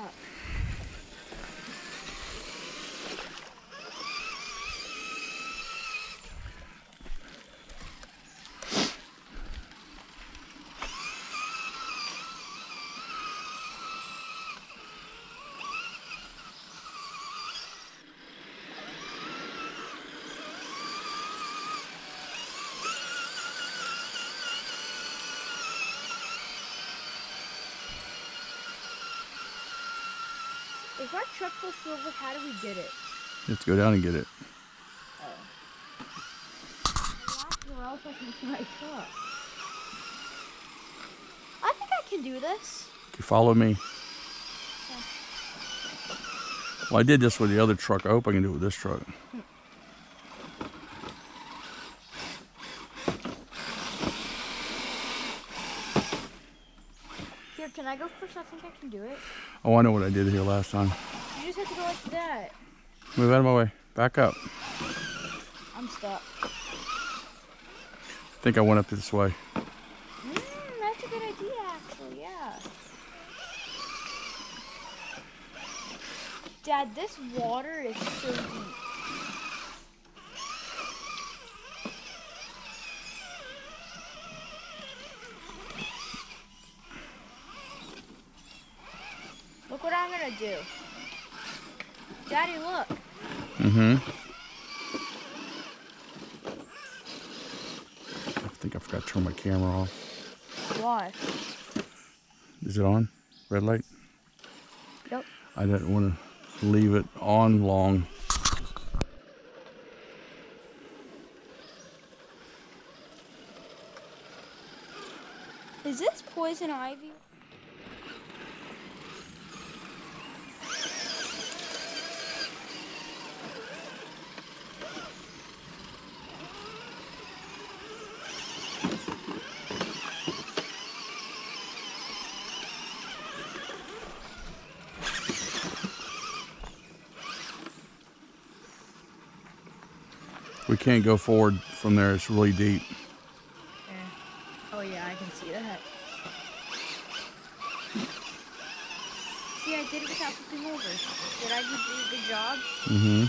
truck. If our truck goes silver, how do we get it? You have to go down and get it. Or else I can see my truck. I think I can do this. You follow me. Well, I did this with the other truck. I hope I can do it with this truck. I go first? I think I can do it. Oh, I know what I did here last time. You just have to go like that. Move out of my way. Back up. I'm stuck. I think I went up this way. Mm, that's a good idea, actually. Yeah. Dad, this water is so deep. Do. Daddy, look. Mm-hmm. I think I forgot to turn my camera off. Why? Is it on? Red light? Yep. I didn't want to leave it on long. Is this poison ivy? We can't go forward from there. It's really deep. Oh yeah, I can see that. See, I did it without flipping over. Did I do a good job? Mm-hmm.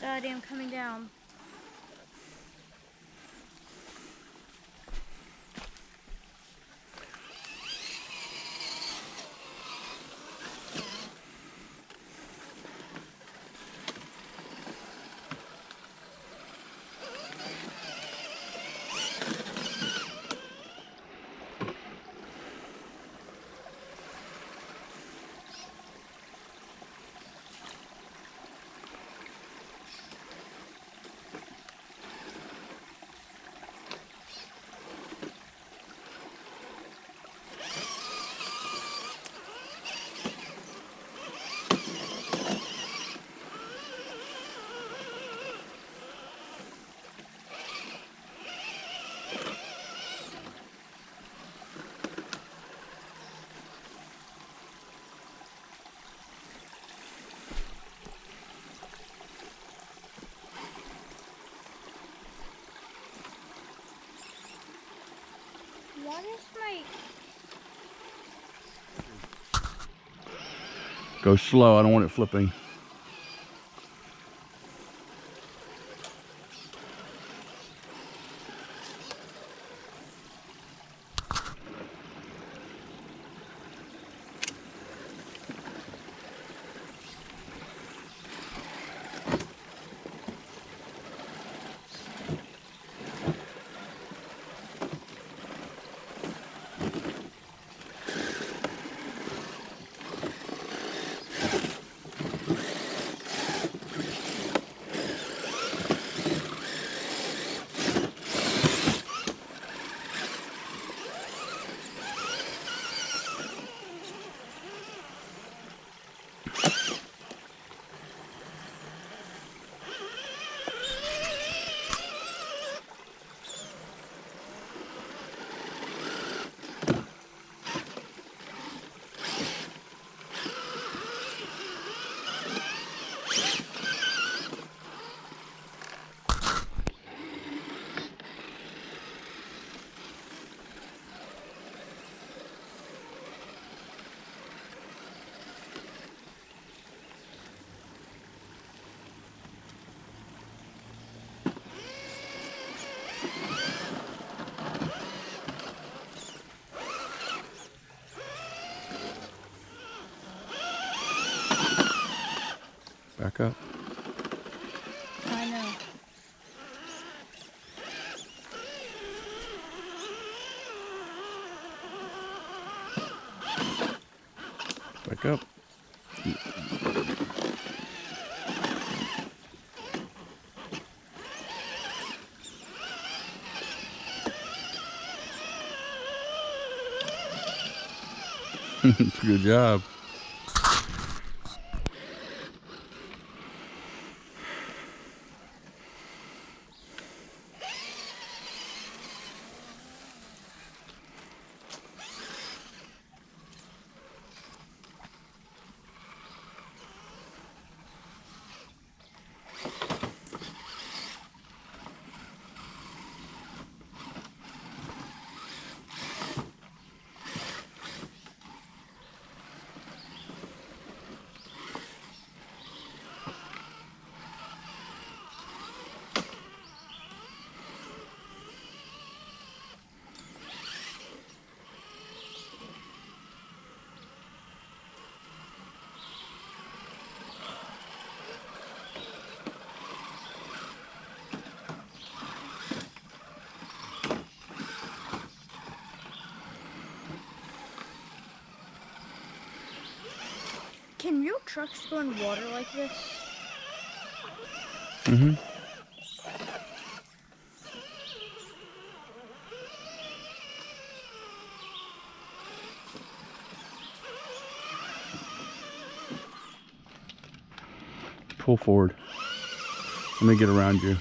Daddy, I'm coming down. Go slow. I don't want it flipping. Back up. Good job. Can real trucks go in water like this? Mm-hmm. Pull forward. Let me get around you.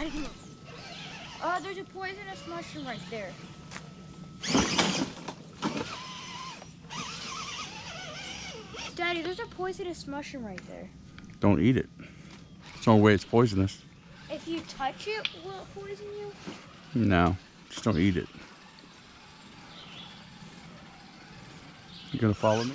I don't know. Uh, there's a poisonous mushroom right there. Daddy, there's a poisonous mushroom right there. Don't eat it. It's the only way it's poisonous. If you touch it, will it poison you? No, just don't eat it. You gonna follow me?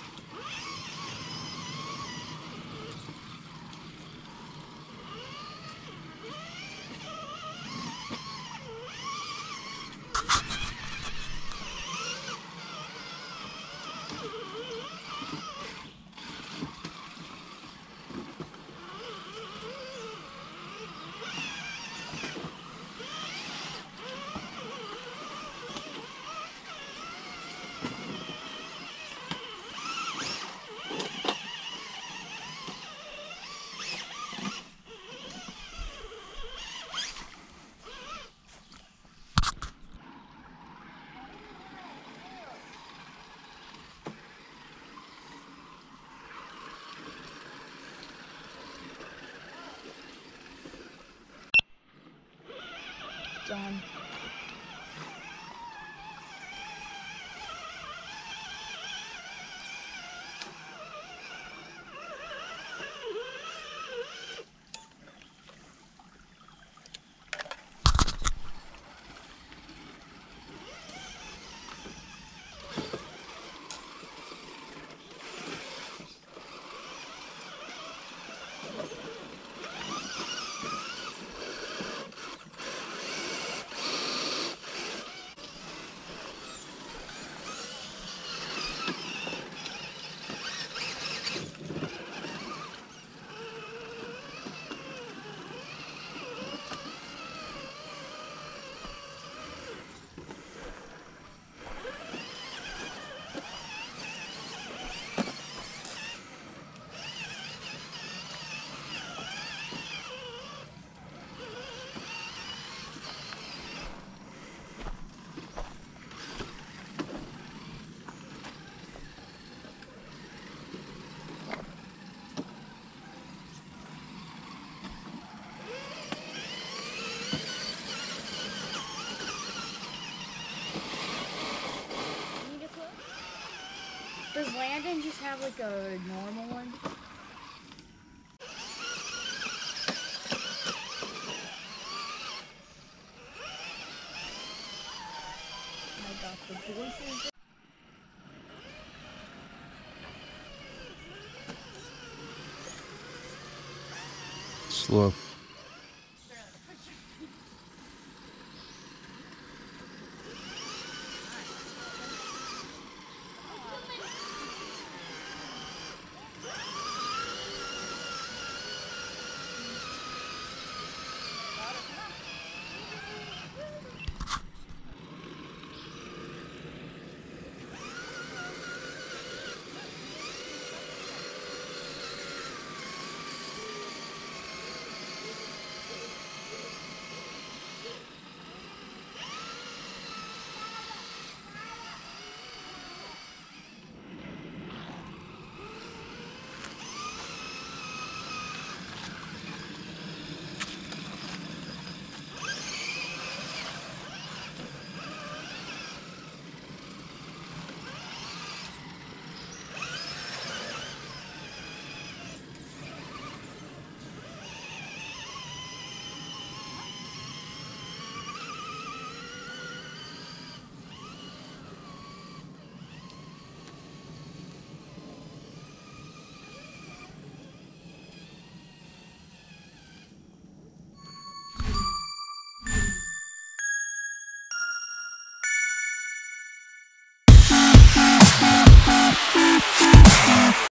have like a normal one? I got the voices. Slow.